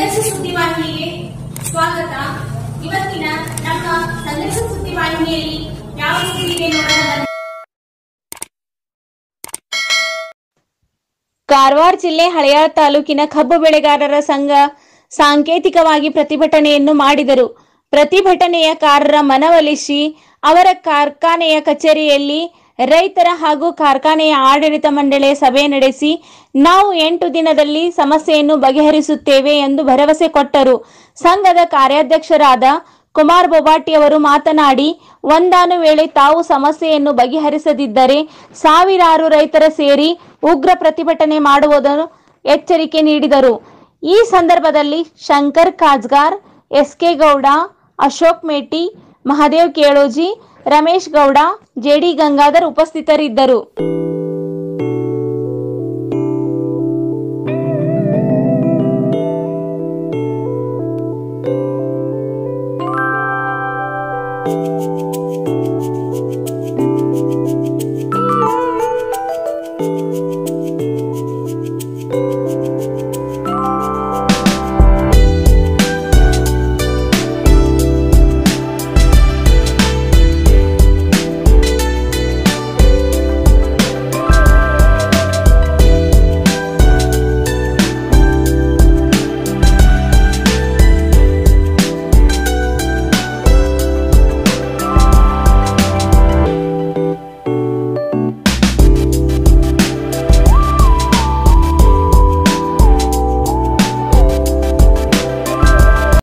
ಸಂದೇಶ ಸುದ್ದಿವಾಹಿನಿಗೆ ಸ್ವಾಗತ. ಇವತ್ತಿನ ನಮ್ಮ ಸಂದೇಶ ಸುದ್ದಿವಾಹಿನಿಯಲ್ಲಿ ಯಾವ ಸುದ್ದಿಗೆ ನೋಡೋಣ? ಕಾರವಾರ ಜಿಲ್ಲೆ ಹಳೆಯ ತಾಲೂಕಿನ ಕಬ್ಬು ಬೆಳೆಗಾರರ ಸಂಘ ಸಾಂಕೇತಿಕವಾಗಿ ಪ್ರತಿಭಟನೆಯನ್ನು ಮಾಡಿದರು. ಪ್ರತಿಭಟನೆಯ ಕಾರರ ಮನವೊಲಿಸಿ ಅವರ ಕಾರ್ಖಾನೆಯ ಕಚೇರಿಯಲ್ಲಿ ರೈತರ ಹಾಗೂ ಕಾರ್ಖಾನೆಯ ಆಡಳಿತ ಮಂಡಳಿಯ ಸಭೆ ನಡೆಸಿ, ನಾವು ಎಂಟು ದಿನದಲ್ಲಿ ಸಮಸ್ಯೆಯನ್ನು ಬಗೆಹರಿಸುತ್ತೇವೆ ಎಂದು ಭರವಸೆ ಕೊಟ್ಟರು. ಸಂಘದ ಕಾರ್ಯಾಧ್ಯಕ್ಷರಾದ ಕುಮಾರ್ ಬೊಬಾಟಿ ಅವರು ಮಾತನಾಡಿ, ಒಂದಾನು ವೇಳೆ ತಾವು ಸಮಸ್ಯೆಯನ್ನು ಬಗೆಹರಿಸದಿದ್ದರೆ ಸಾವಿರಾರು ರೈತರ ಸೇರಿ ಉಗ್ರ ಪ್ರತಿಭಟನೆ ಮಾಡುವುದನ್ನು ಎಚ್ಚರಿಕೆ ನೀಡಿದರು. ಈ ಸಂದರ್ಭದಲ್ಲಿ Shankar Kajgar, S K Gowda, Ashok Meti, Mahadev Keloji Ramesh Gowda JD Gangadhar ಉಪಸ್ಥಿತರಿದ್ದರು. thank